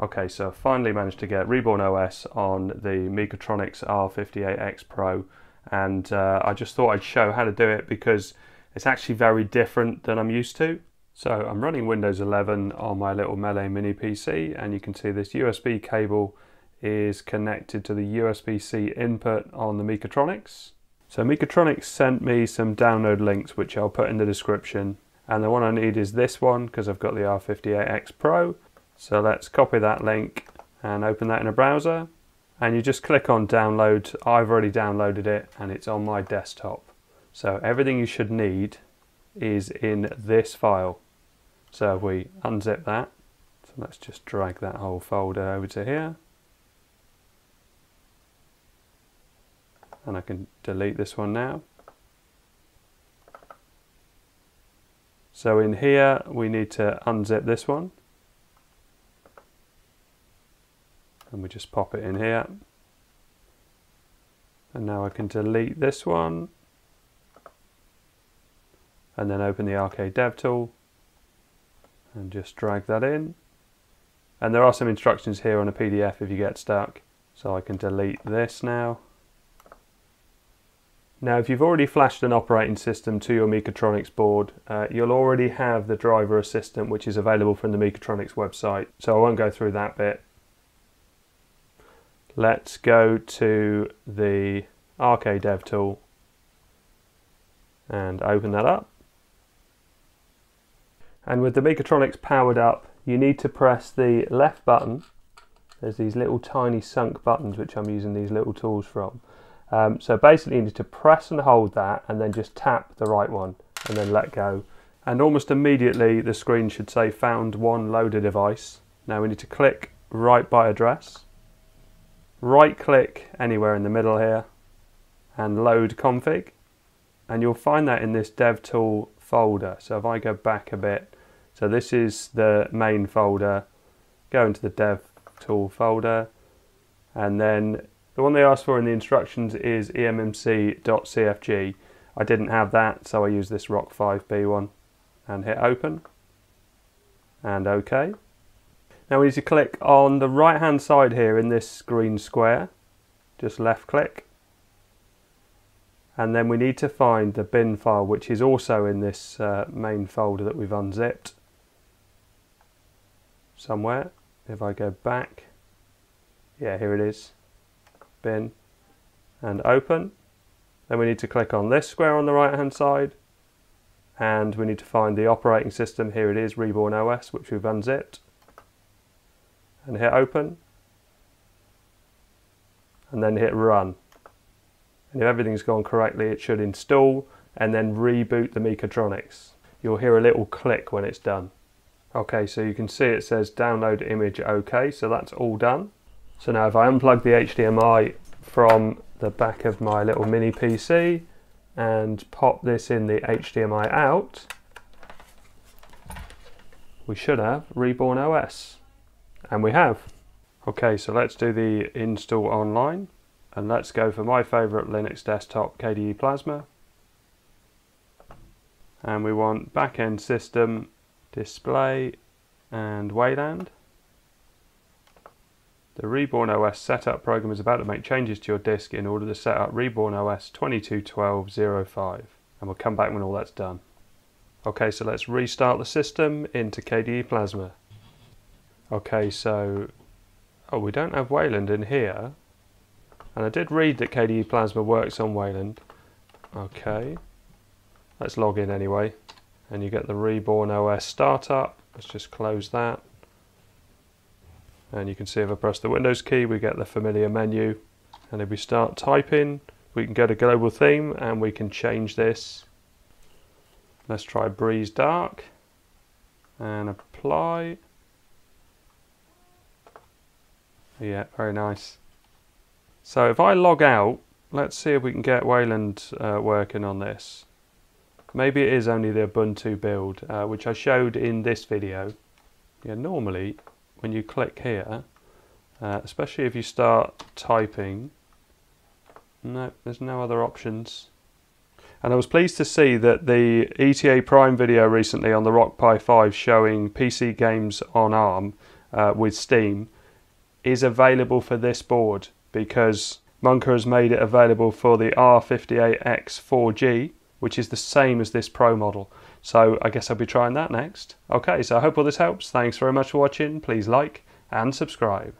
Okay, so finally managed to get Reborn OS on the Mekotronics R58X Pro and uh, I just thought I'd show how to do it because it's actually very different than I'm used to. So I'm running Windows 11 on my little MeLe mini PC and you can see this USB cable is connected to the USB-C input on the Mekotronics. So Mekotronics sent me some download links which I'll put in the description and the one I need is this one because I've got the R58X Pro so let's copy that link and open that in a browser. And you just click on download. I've already downloaded it and it's on my desktop. So everything you should need is in this file. So we unzip that, so let's just drag that whole folder over to here. And I can delete this one now. So in here we need to unzip this one. And we just pop it in here. And now I can delete this one. And then open the RK dev tool and just drag that in. And there are some instructions here on a PDF if you get stuck. So I can delete this now. Now if you've already flashed an operating system to your Mekotronics board uh, you'll already have the driver assistant which is available from the Mekotronics website. So I won't go through that bit Let's go to the RK Dev tool and open that up. And with the Mekotronics powered up, you need to press the left button. There's these little tiny sunk buttons which I'm using these little tools from. Um, so basically you need to press and hold that and then just tap the right one and then let go. And almost immediately the screen should say found one loader device. Now we need to click write by address right click anywhere in the middle here and load config. And you'll find that in this dev tool folder. So if I go back a bit so this is the main folder. Go into the dev tool folder. And then the one they asked for in the instructions is emmc.cfg I didn't have that so I use this rock 5b one and hit open. And OK now we need to click on the right hand side here in this green square, just left click. And then we need to find the bin file which is also in this uh, main folder that we've unzipped. Somewhere. If I go back, yeah here it is, bin. And open. Then we need to click on this square on the right hand side. And we need to find the operating system, here it is, Reborn OS, which we've unzipped and hit open and then hit run. And if everything's gone correctly, it should install and then reboot the Mekotronics. You'll hear a little click when it's done. Okay, so you can see it says download image OK, so that's all done. So now if I unplug the HDMI from the back of my little mini PC and pop this in the HDMI out, we should have Reborn OS. And we have. Okay, so let's do the install online. And let's go for my favorite Linux desktop, KDE Plasma. And we want backend system, display, and Wayland. The Reborn OS setup program is about to make changes to your disk in order to set up Reborn OS 2212.05 and we'll come back when all that's done. Okay, so let's restart the system into KDE Plasma. Okay, so oh, we don't have Wayland in here. And I did read that KDE Plasma works on Wayland. Okay, let's log in anyway. And you get the Reborn OS startup. Let's just close that. And you can see if I press the Windows key, we get the familiar menu. And if we start typing, we can go to global theme and we can change this. Let's try Breeze Dark and apply. Yeah, very nice. So if I log out, let's see if we can get Wayland uh, working on this. Maybe it is only the Ubuntu build, uh, which I showed in this video. Yeah, normally when you click here, uh, especially if you start typing, no, there's no other options. And I was pleased to see that the ETA Prime video recently on the Rock Pi 5 showing PC games on ARM uh, with Steam is available for this board because Munker has made it available for the R58X 4G, which is the same as this Pro model. So I guess I'll be trying that next. Okay, so I hope all this helps. Thanks very much for watching. Please like and subscribe.